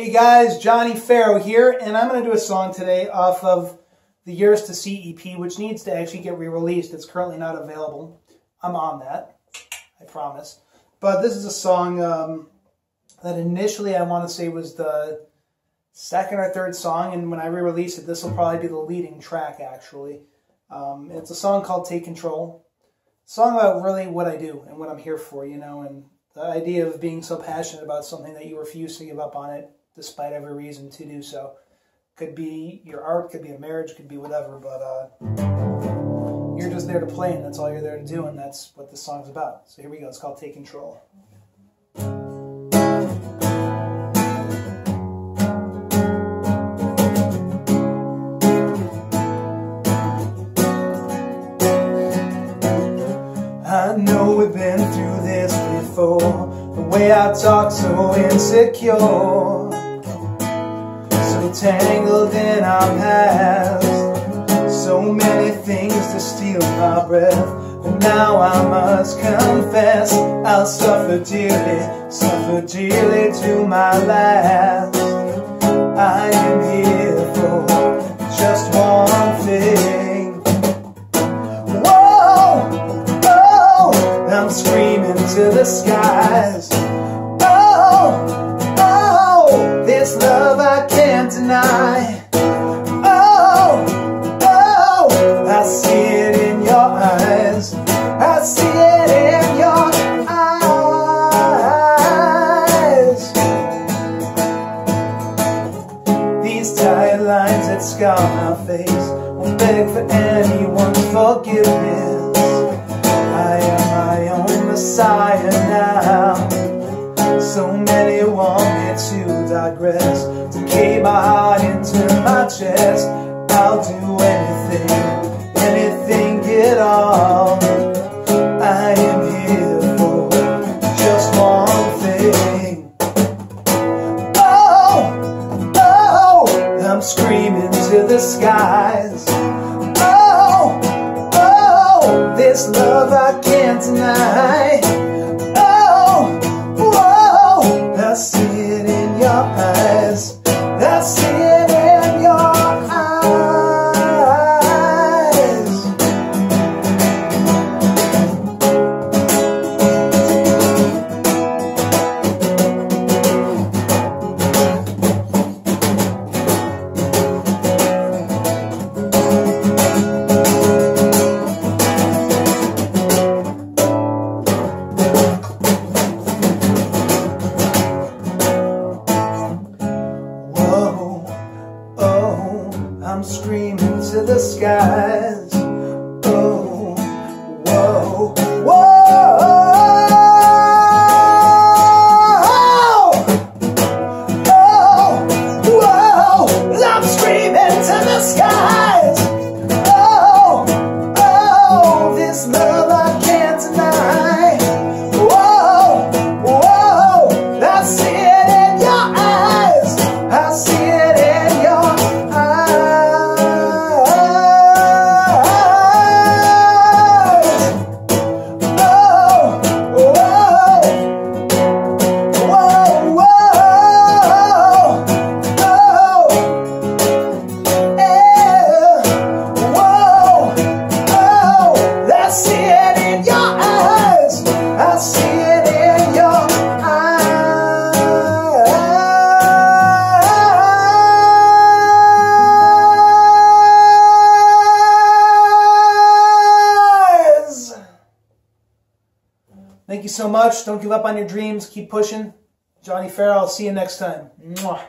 Hey guys, Johnnie Ferro here, and I'm going to do a song today off of the Years to See EP, which needs to actually get re-released. It's currently not available. I'm on that, I promise. But this is a song um, that initially I want to say was the second or third song, and when I re-release it, this will probably be the leading track, actually. Um, it's a song called Take Control. Song about really what I do and what I'm here for, you know, and the idea of being so passionate about something that you refuse to give up on it despite every reason to do so. Could be your art, could be a marriage, could be whatever, but uh, you're just there to play, and that's all you're there to do, and that's what this song's about. So here we go. It's called Take Control. I know we've been through this before The way I talk so insecure Tangled in our past. So many things to steal my breath But now I must confess I'll suffer dearly, suffer dearly to my last. I am here for just one thing. Whoa, oh, I'm screaming to the skies. Oh, oh, this love I can't. Oh, oh, I see it in your eyes. I see it in your eyes. These tight lines that scar my face won't beg for anyone's forgiveness. I'll do anything, anything at all. I am here for just one thing. Oh, oh, I'm screaming to the skies. Oh, oh, this love I can't deny. To so much. Don't give up on your dreams. Keep pushing. Johnnie Ferro, I'll see you next time. Mwah.